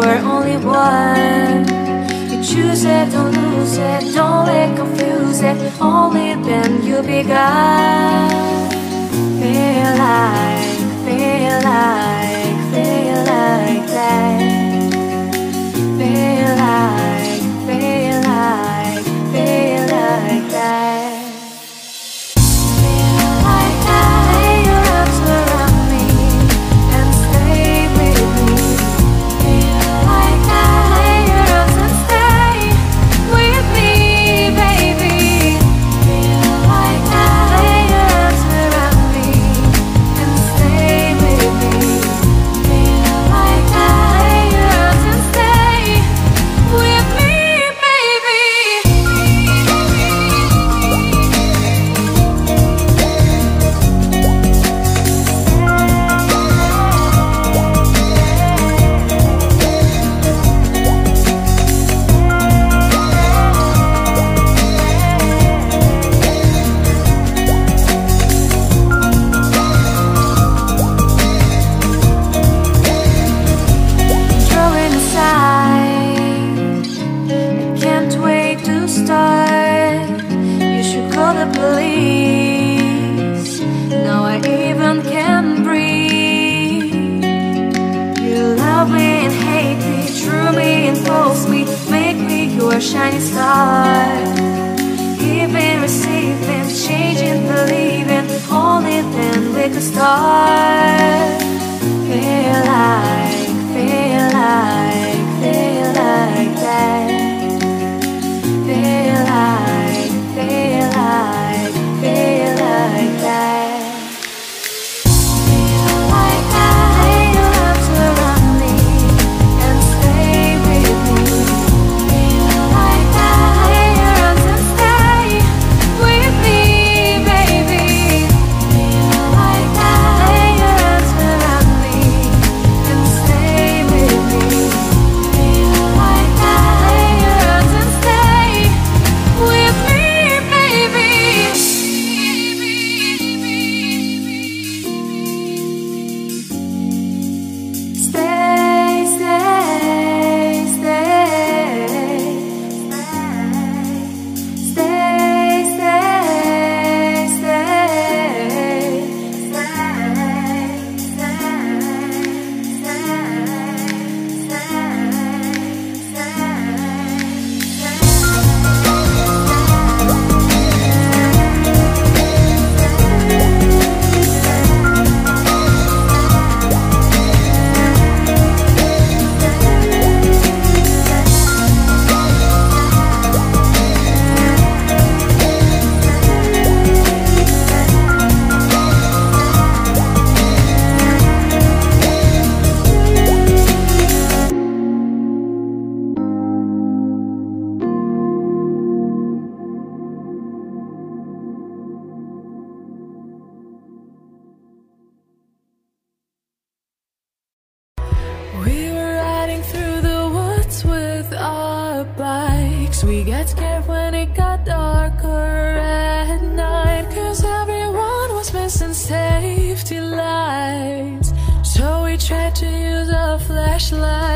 were only one You choose it, don't lose it, don't let confuse it Only then you'll be God. shining star. Giving, receiving, changing, believing, holding, and with a star. Cause we got scared when it got darker at night. Cause everyone was missing safety lights. So we tried to use a flashlight.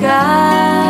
God.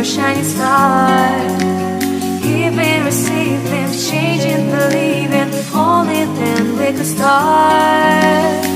your shining star. Giving, receiving, changing, believing, holding, and we a star.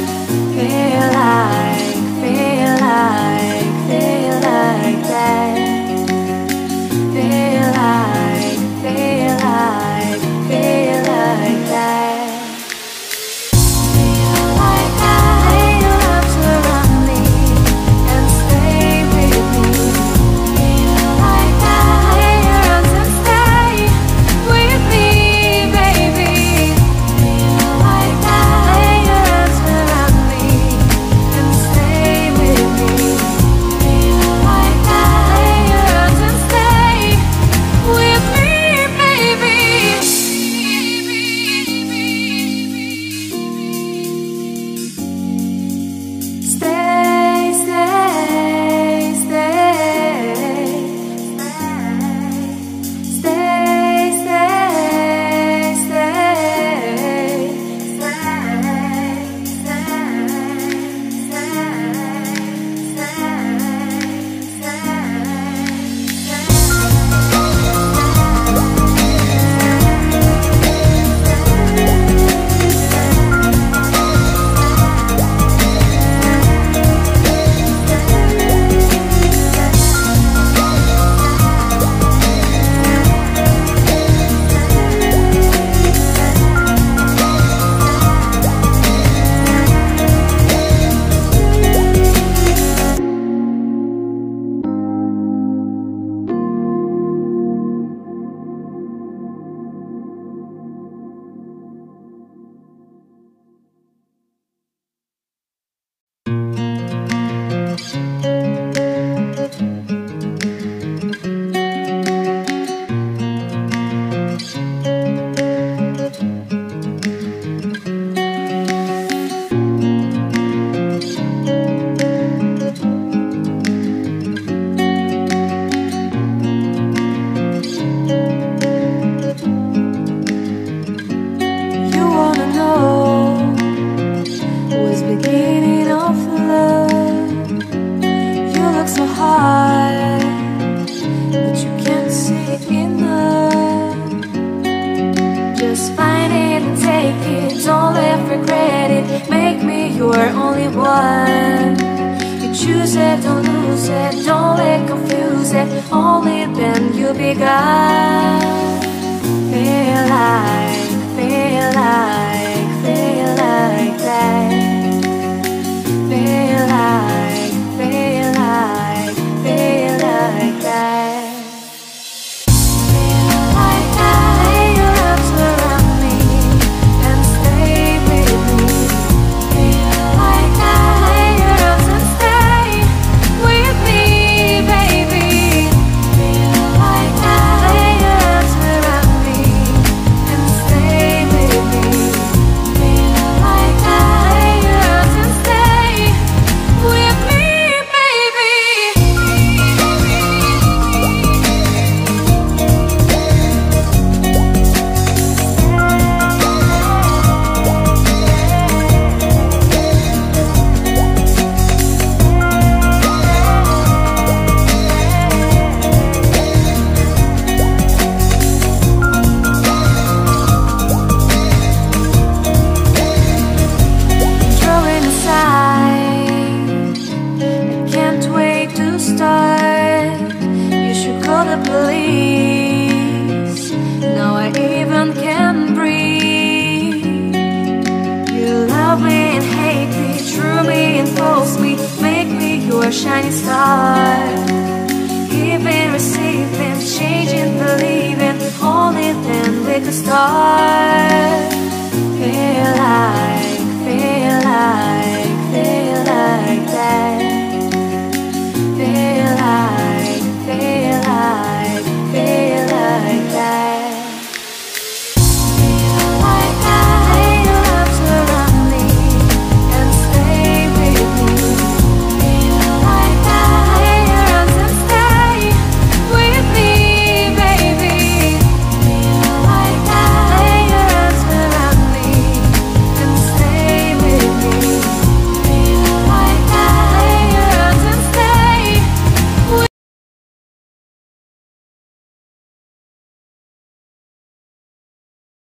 only then you'll be God. Then